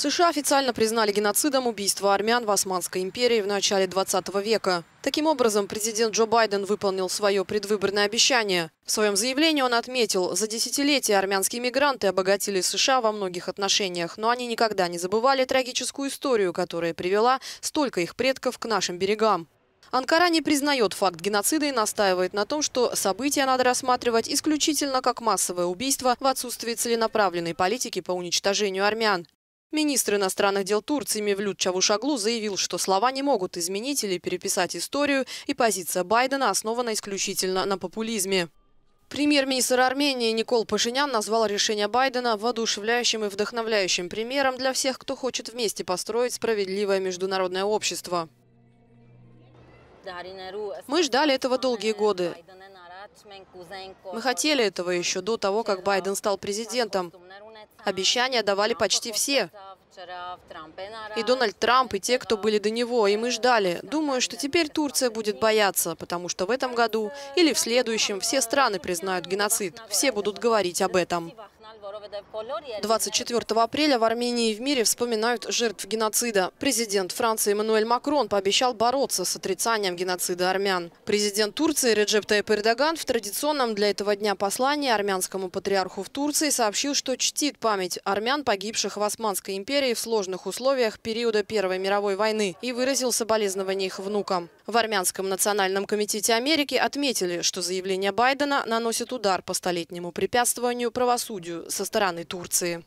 США официально признали геноцидом убийство армян в Османской империи в начале 20 века. Таким образом, президент Джо Байден выполнил свое предвыборное обещание. В своем заявлении он отметил, за десятилетия армянские мигранты обогатили США во многих отношениях, но они никогда не забывали трагическую историю, которая привела столько их предков к нашим берегам. Анкара не признает факт геноцида и настаивает на том, что события надо рассматривать исключительно как массовое убийство в отсутствии целенаправленной политики по уничтожению армян. Министр иностранных дел Турции Мевлют Чавушаглу заявил, что слова не могут изменить или переписать историю, и позиция Байдена основана исключительно на популизме. Премьер-министр Армении Никол Пашинян назвал решение Байдена воодушевляющим и вдохновляющим примером для всех, кто хочет вместе построить справедливое международное общество. Мы ждали этого долгие годы. Мы хотели этого еще до того, как Байден стал президентом. Обещания давали почти все. И Дональд Трамп, и те, кто были до него, и мы ждали. Думаю, что теперь Турция будет бояться, потому что в этом году или в следующем все страны признают геноцид. Все будут говорить об этом. 24 апреля в Армении и в мире вспоминают жертв геноцида. Президент Франции Эммануэль Макрон пообещал бороться с отрицанием геноцида армян. Президент Турции Реджеп Таип Эрдоган в традиционном для этого дня послании армянскому патриарху в Турции сообщил, что чтит память армян, погибших в Османской империи в сложных условиях периода Первой мировой войны и выразил соболезнования их внукам. В Армянском национальном комитете Америки отметили, что заявление Байдена наносит удар по столетнему препятствованию правосудию со стороны Турции.